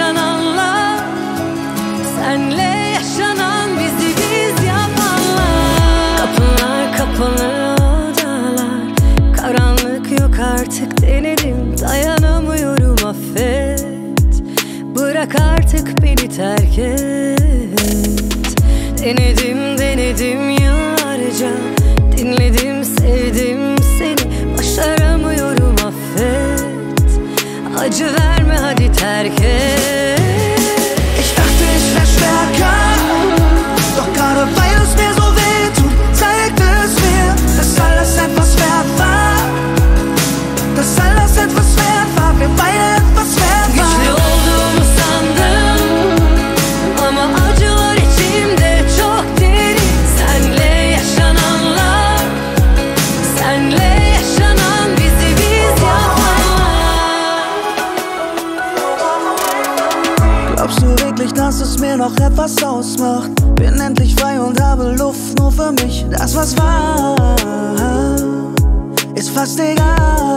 yaşananlar Senle yaşanan bizi biz yapanlar Kapılar kapalı odalar Karanlık yok artık denedim Dayanamıyorum affet Bırak artık beni terk et Denedim denedim yıllarca Gelme hadi terk Ich dachte, ich wär stärker Doch gerade weil es mir so weh tut Zeigt es mir, dass alles etwas wert war Dass alles etwas wert war Wir beide Glaubst du wirklich, dass es mir noch etwas ausmacht? Bin endlich frei und habe Luft nur für mich. Das, was war, ist fast egal.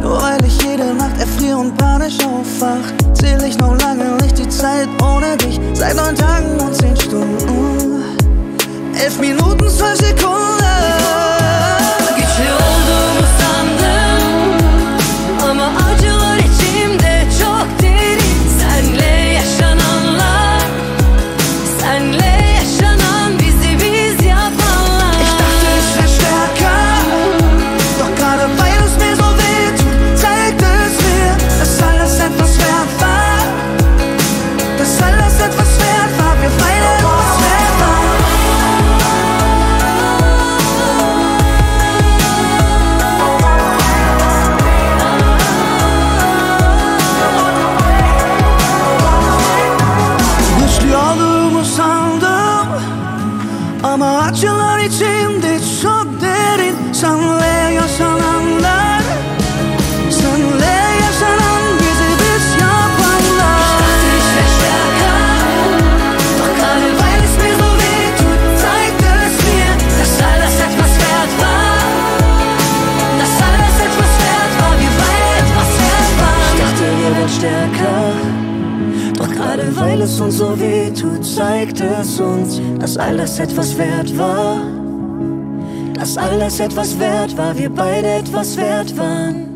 Nur weil ich jede Nacht erfriere und panisch aufwach, zähle ich noch lange nicht die Zeit ohne dich. Seit neun Tagen und zehn Stunden, elf Minuten, zwölf Sekunden. alles uns so weh tut, zeigt es uns, dass alles etwas wert war. Dass alles etwas wert war, wir beide etwas wert waren.